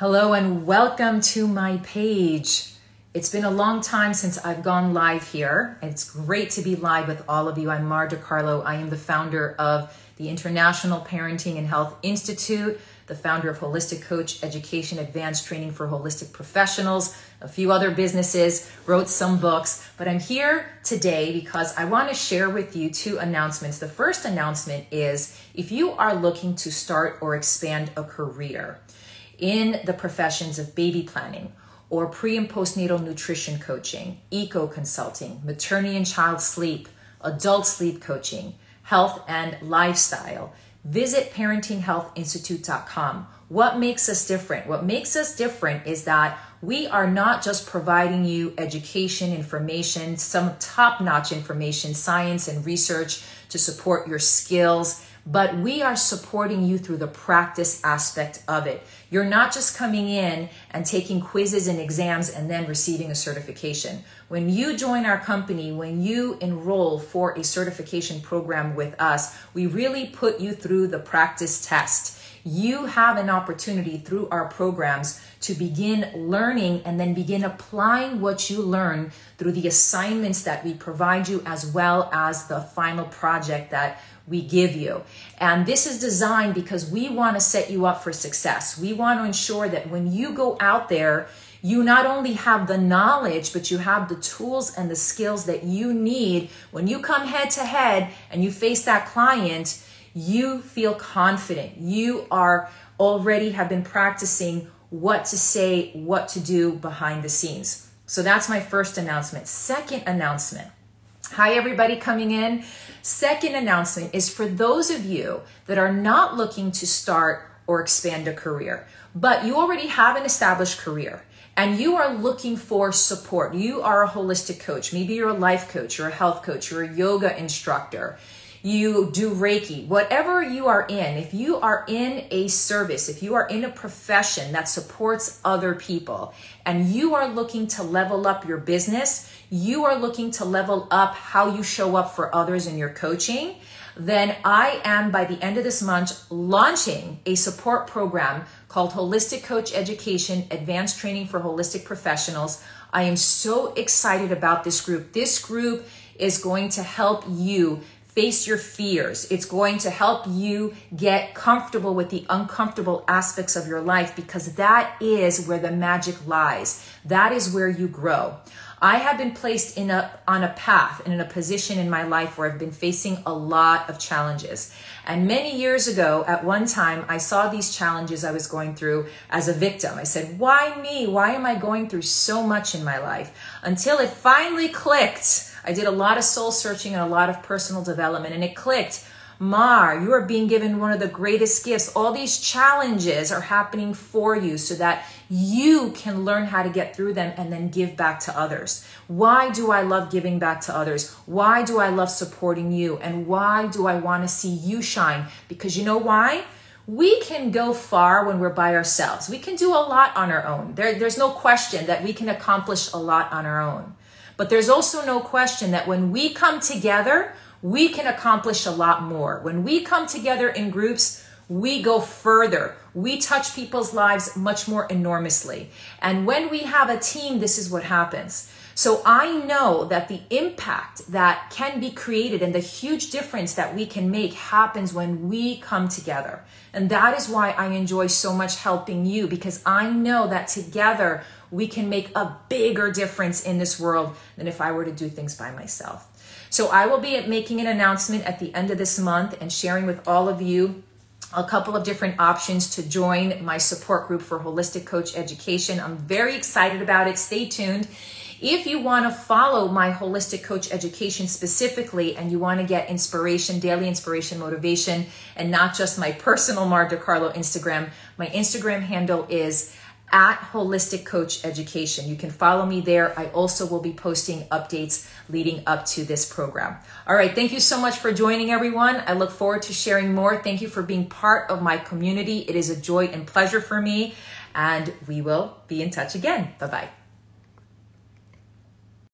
Hello and welcome to my page. It's been a long time since I've gone live here. It's great to be live with all of you. I'm Mar De Carlo. I am the founder of the International Parenting and Health Institute, the founder of Holistic Coach Education Advanced Training for Holistic Professionals, a few other businesses, wrote some books. But I'm here today because I want to share with you two announcements. The first announcement is if you are looking to start or expand a career, in the professions of baby planning or pre and postnatal nutrition coaching, eco consulting, maternity and child sleep, adult sleep coaching, health and lifestyle, visit parentinghealthinstitute.com. What makes us different? What makes us different is that we are not just providing you education, information, some top notch information, science and research to support your skills but we are supporting you through the practice aspect of it. You're not just coming in and taking quizzes and exams and then receiving a certification. When you join our company, when you enroll for a certification program with us, we really put you through the practice test. You have an opportunity through our programs to begin learning and then begin applying what you learn through the assignments that we provide you as well as the final project that we give you. And this is designed because we want to set you up for success. We want to ensure that when you go out there, you not only have the knowledge, but you have the tools and the skills that you need when you come head to head and you face that client. You feel confident. You are already have been practicing what to say, what to do behind the scenes. So that's my first announcement. Second announcement. Hi, everybody coming in. Second announcement is for those of you that are not looking to start or expand a career, but you already have an established career and you are looking for support. You are a holistic coach. Maybe you're a life coach, you're a health coach, you're a yoga instructor you do Reiki, whatever you are in, if you are in a service, if you are in a profession that supports other people, and you are looking to level up your business, you are looking to level up how you show up for others in your coaching, then I am by the end of this month launching a support program called Holistic Coach Education Advanced Training for Holistic Professionals. I am so excited about this group. This group is going to help you face your fears. It's going to help you get comfortable with the uncomfortable aspects of your life because that is where the magic lies. That is where you grow. I have been placed in a on a path and in a position in my life where I've been facing a lot of challenges. And many years ago, at one time, I saw these challenges I was going through as a victim. I said, "Why me? Why am I going through so much in my life?" Until it finally clicked I did a lot of soul searching and a lot of personal development, and it clicked. Mar, you are being given one of the greatest gifts. All these challenges are happening for you so that you can learn how to get through them and then give back to others. Why do I love giving back to others? Why do I love supporting you? And why do I want to see you shine? Because you know why? We can go far when we're by ourselves. We can do a lot on our own. There, there's no question that we can accomplish a lot on our own. But there's also no question that when we come together, we can accomplish a lot more. When we come together in groups, we go further. We touch people's lives much more enormously. And when we have a team, this is what happens. So I know that the impact that can be created and the huge difference that we can make happens when we come together. And that is why I enjoy so much helping you because I know that together we can make a bigger difference in this world than if I were to do things by myself. So I will be making an announcement at the end of this month and sharing with all of you a couple of different options to join my support group for holistic coach education. I'm very excited about it. Stay tuned. If you want to follow my holistic coach education specifically and you want to get inspiration, daily inspiration, motivation, and not just my personal Mar De Carlo Instagram, my Instagram handle is at Holistic Coach Education. You can follow me there. I also will be posting updates leading up to this program. All right, thank you so much for joining, everyone. I look forward to sharing more. Thank you for being part of my community. It is a joy and pleasure for me, and we will be in touch again. Bye bye.